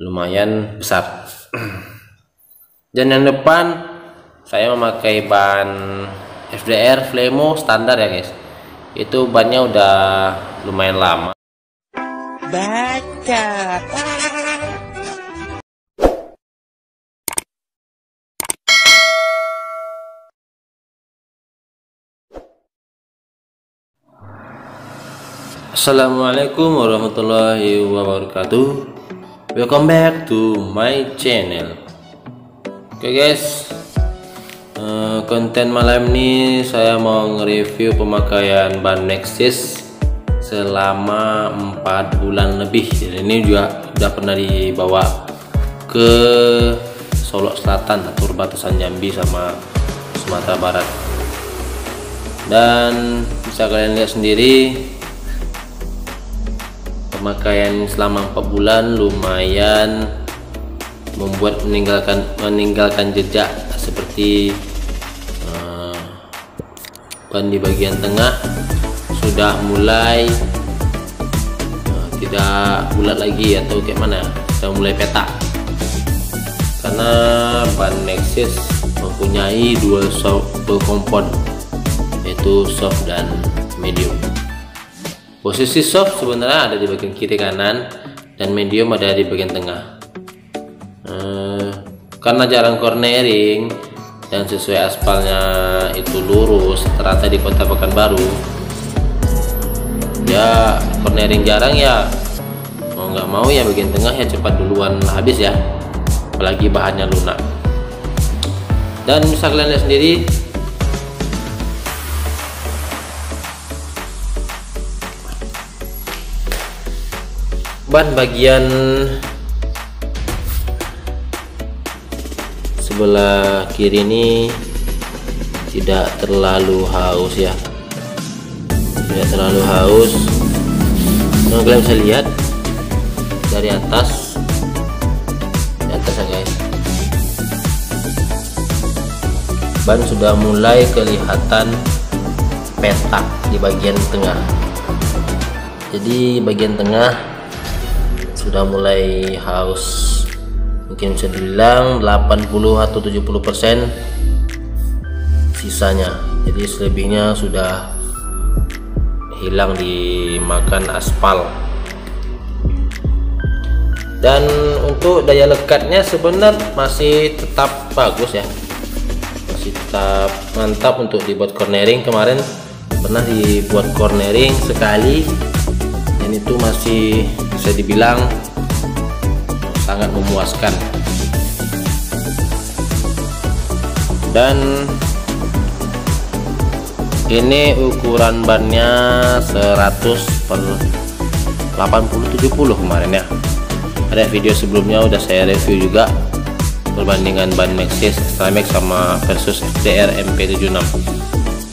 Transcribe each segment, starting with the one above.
lumayan besar. Dan yang depan saya memakai ban FDR Flemo standar ya guys. Itu bannya udah lumayan lama. Baca. Assalamualaikum warahmatullahi wabarakatuh Welcome back to my channel. Oke okay guys. Uh, Konten malam ini saya mau nge-review pemakaian ban Nexus Selama 4 bulan lebih. Dan ini juga sudah pernah dibawa ke Solok Selatan atau perbatasan Jambi sama Sumatera Barat. Dan bisa kalian lihat sendiri pemakaian selama 4 bulan lumayan membuat meninggalkan meninggalkan jejak seperti uh, ban di bagian tengah sudah mulai uh, tidak bulat lagi atau kayak mana sudah mulai petak. Karena ban Nexus mempunyai dua soft kompon yaitu soft dan medium Posisi soft sebenarnya ada di bagian kiri kanan dan medium ada di bagian tengah. Eh, karena jarang cornering dan sesuai aspalnya itu lurus ternyata di kota Pekanbaru ya cornering jarang ya. Mau nggak mau ya bagian tengah ya cepat duluan habis ya. Apalagi bahannya lunak. Dan bisa kalian lihat sendiri ban bagian sebelah kiri ini tidak terlalu haus ya. Tidak terlalu haus. Nah, kalian bisa lihat dari atas di atas ya guys. Ban sudah mulai kelihatan petak di bagian tengah. Jadi bagian tengah sudah mulai haus. Mungkin bisa dibilang 80 atau 70 persen sisanya. Jadi selebihnya sudah hilang dimakan aspal. Dan untuk daya lekatnya sebenarnya masih tetap bagus ya. Masih tetap mantap untuk dibuat cornering. Kemarin pernah dibuat cornering sekali dan itu masih bisa dibilang sangat memuaskan. Dan ini ukuran bannya 100 per 80 70 kemarin ya. Ada video sebelumnya udah saya review juga perbandingan ban Maxxis Extramax sama versus FDR MP76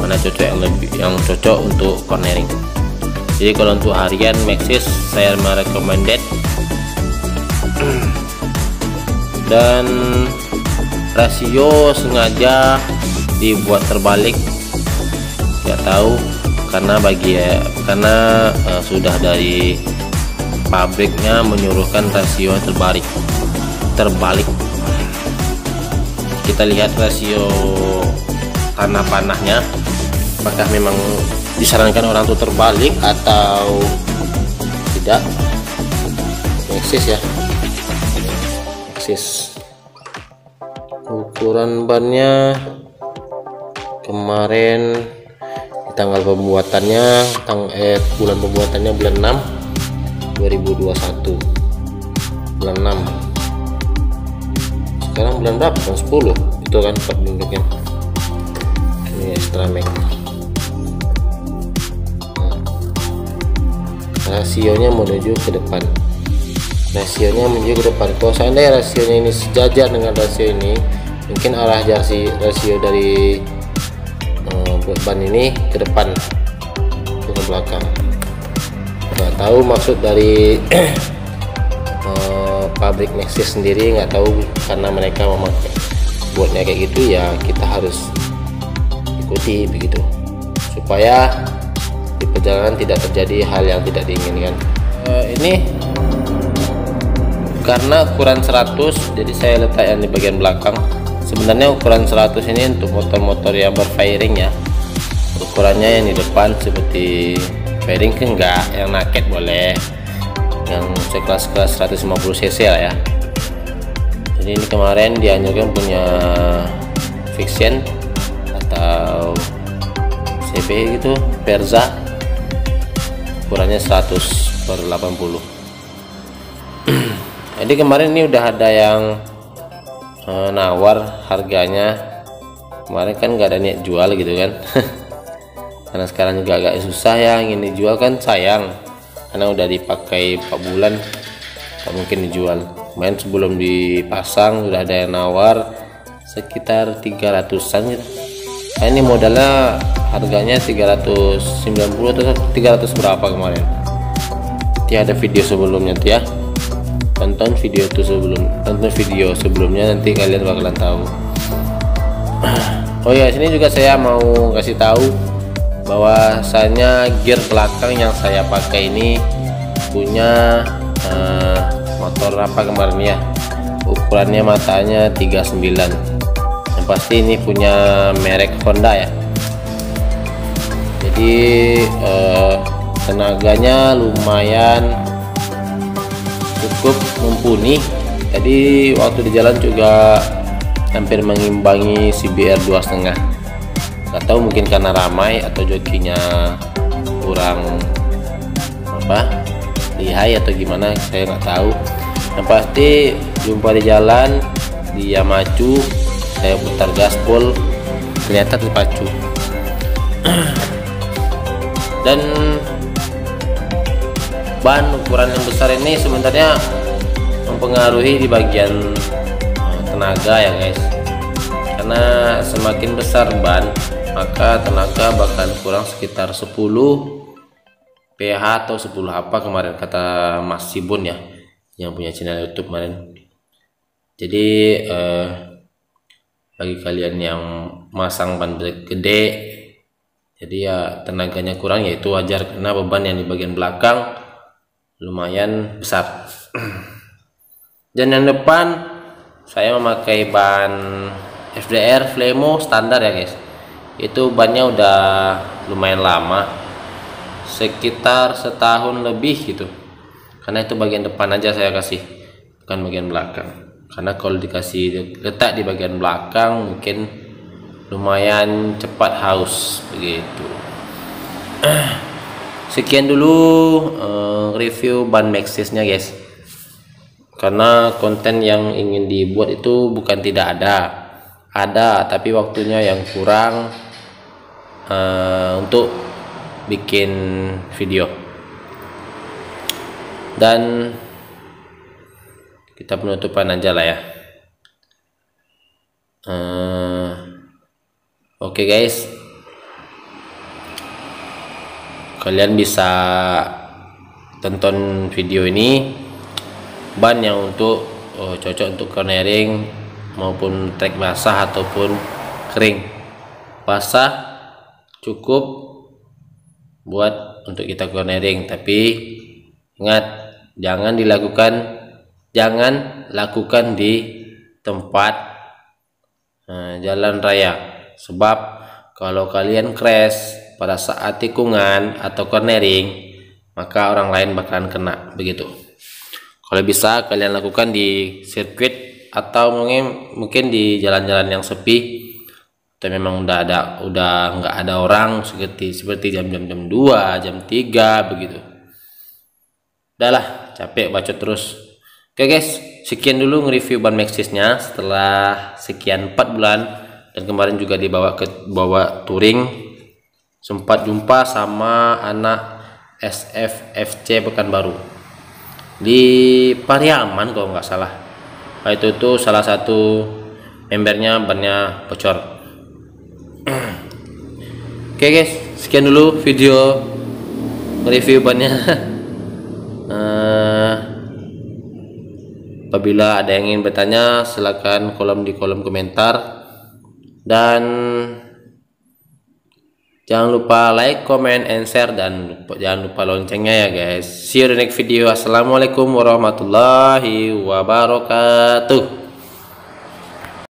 mana cocok yang lebih yang cocok untuk cornering jadi kalau untuk harian Maxis saya merekomended. Dan rasio sengaja dibuat terbalik. Nggak tahu karena bagi ya karena uh, sudah dari pabriknya menyuruhkan rasio terbalik terbalik. Kita lihat rasio tanah panahnya apakah memang disarankan orang tuh terbalik atau tidak? Eksis ya? Eksis. Ukuran bannya kemarin di tanggal pembuatannya tang eh, bulan pembuatannya bulan 6 2021 bulan 6 sekarang bulan berapa? Bulan 10 itu kan 4 minggunya ini extra make rasionya menuju ke depan. Rasionya menuju ke depan. Kalau seandainya rasionya ini sejajar dengan rasio ini mungkin arah jarsi rasio dari uh, ban ini ke depan ke belakang. Nggak tahu maksud dari uh, pabrik Nexus sendiri nggak tahu karena mereka memakai buatnya kayak gitu ya kita harus ikuti begitu. Supaya di perjalanan tidak terjadi hal yang tidak diinginkan. Uh, ini karena ukuran 100 jadi saya letak yang di bagian belakang. Sebenarnya ukuran 100 ini untuk motor-motor yang berfairing ya. Ukurannya yang di depan seperti fairing kan enggak yang naked boleh. Yang sekelas-kelas 150 cc lah ya. Jadi ini kemarin dianjurkan punya fiction atau CP gitu Perza ukurannya 100 per 80 jadi kemarin ini udah ada yang uh, nawar harganya. Kemarin kan nggak ada niat jual gitu kan. Karena sekarang juga agak susah ya ingin dijual kan sayang. Karena udah dipakai 4 bulan tak mungkin dijual. Main sebelum dipasang udah ada yang nawar sekitar 300an gitu. Nah, ini modalnya harganya 390 atau 300 berapa kemarin? Nanti ada video sebelumnya ya tonton video itu sebelum tonton video sebelumnya nanti kalian bakalan tahu. Oh ya sini juga saya mau kasih tahu bahwasanya gear belakang yang saya pakai ini punya uh, motor apa kemarin ya? Ukurannya matanya 39 yang pasti ini punya merek Honda ya jadi uh, tenaganya lumayan cukup mumpuni. Jadi waktu di jalan juga hampir mengimbangi CBR dua setengah. Nggak tahu mungkin karena ramai atau jokinya kurang apa lihai atau gimana saya nggak tahu. Yang pasti jumpa di jalan dia maju saya putar gaspol ternyata terpacu dan ban ukuran yang besar ini sebenarnya mempengaruhi di bagian eh, tenaga ya guys. Karena semakin besar ban maka tenaga bahkan kurang sekitar 10 PH atau 10 apa kemarin kata Mas Sibun ya yang punya channel YouTube kemarin. Jadi eh, bagi kalian yang masang ban gede jadi ya tenaganya kurang yaitu wajar karena beban yang di bagian belakang lumayan besar. Dan yang depan saya memakai ban FDR Flemo standar ya guys. Itu bannya udah lumayan lama sekitar setahun lebih gitu. Karena itu bagian depan aja saya kasih bukan bagian belakang. Karena kalau dikasih letak di bagian belakang mungkin lumayan cepat haus begitu. Sekian dulu uh, review ban Maxxis-nya guys. Karena konten yang ingin dibuat itu bukan tidak ada. Ada tapi waktunya yang kurang uh, untuk bikin video. Dan kita penutupan aja lah ya. Uh, oke okay guys. Kalian bisa tonton video ini ban yang untuk oh, cocok untuk cornering maupun trek basah ataupun kering. Basah cukup buat untuk kita cornering tapi ingat jangan dilakukan jangan lakukan di tempat uh, jalan raya sebab kalau kalian crash pada saat tikungan atau cornering maka orang lain bakalan kena begitu. Kalau bisa kalian lakukan di sirkuit atau mungkin mungkin di jalan-jalan yang sepi atau memang udah ada udah nggak ada orang seperti seperti jam-jam jam 2 jam 3 begitu. Udahlah capek baca terus. Oke guys sekian dulu nge-review ban Maxxisnya setelah sekian 4 bulan dan kemarin juga dibawa ke bawa touring. Sempat jumpa sama anak SFFC Pekanbaru. Di Pariaman kalau nggak salah. Nah, itu tuh salah satu membernya bannya bocor. Oke guys. Sekian dulu video review bannya uh, apabila ada yang ingin bertanya silahkan kolom di kolom komentar dan Jangan lupa like, comment, and share dan jangan lupa loncengnya ya guys. See you the next video. Assalamualaikum warahmatullahi wabarakatuh.